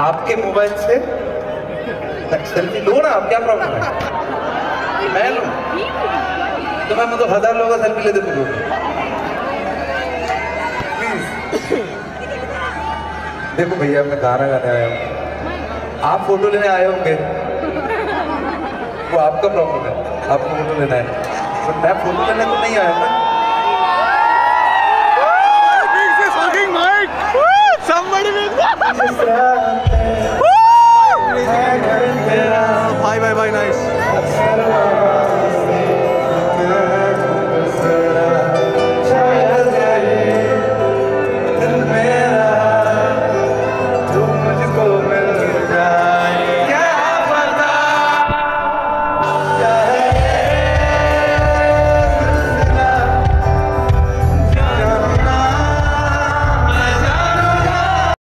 आपके मोबाइल से? सेल्फी लो ना आप क्या प्रॉब्लम है? मैं लू? तो मैं मतलब हज़ार लोगों का सेल्फी लेते प्लीज़ देखो भैया, मैं गाना गाने आया हूँ। आप फ़ोटो लेने आए होंगे। वो आपका प्रॉब्लम है। आपको फ़ोटो लेना है। तो मैं फ़ोटो लेने तो नहीं आया ना? Bye, bye, bye, nice.